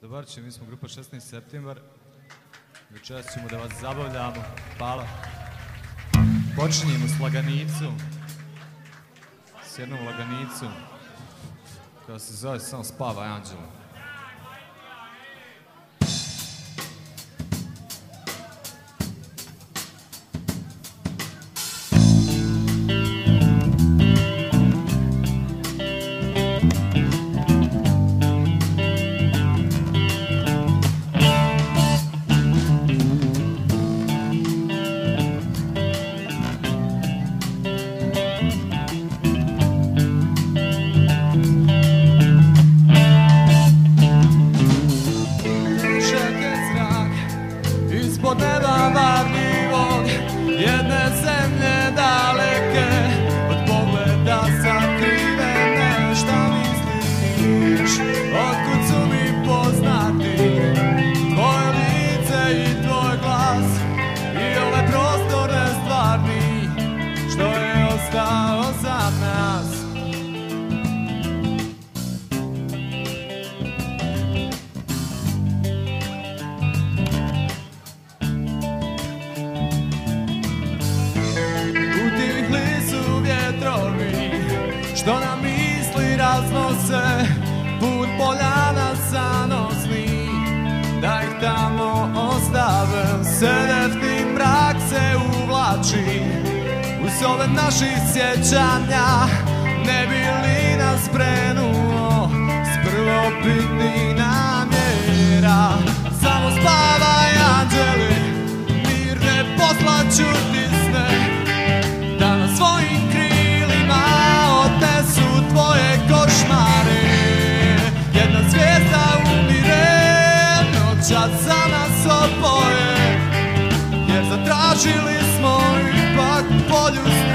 Dobar će, mi smo grupa 16. septembar. Večeras ćemo da vas zabavljamo. Hvala. Počinjemo s laganicom. S jednom laganicom. Koja se zove samo Spava Anđela. Što nam misli raznose Put poljana sanosni Da ih tamo ostave Sedefni mrak se uvlači. U sobe naših sjećanja Ne bi li nas prenuo S prvobitnih noćas za nas oboje Jer zatražili smo ipak bolju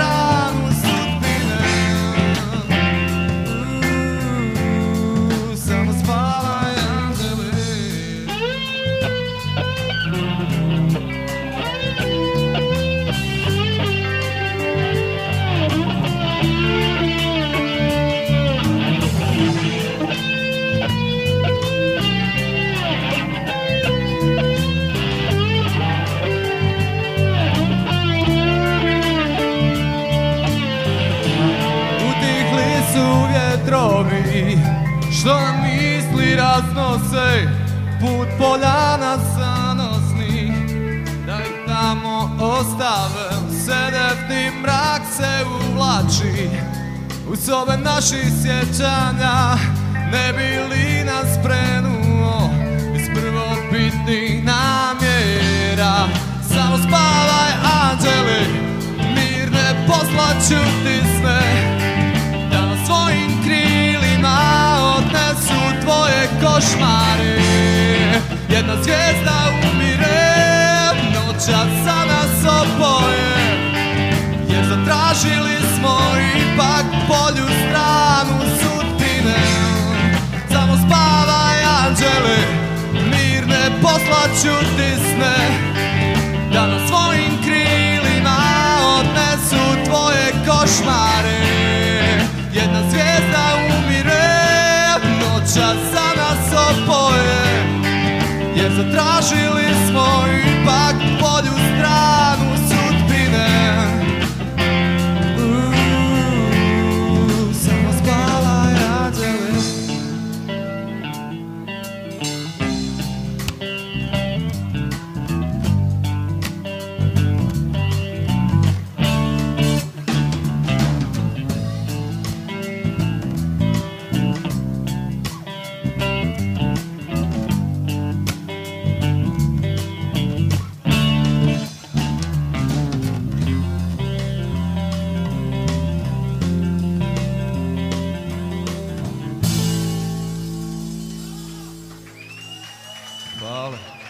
Što misli raznose Put poljana sanosni. Da ih tamo ostave Sedefni mrak se uvlači. U sobe naših sjećanja Ne bi li nas prenuo Iz prvobitnih košmare. Jedna zvijezda umire, noćas za nas oboje Jer zatražili smo ipak bolju stranu sudbine. Samo spavaj anđeli, mirne poslaću ti sne. Da na svojim krilima odnesu tvoje košmare zatražili smo ipak Hvala.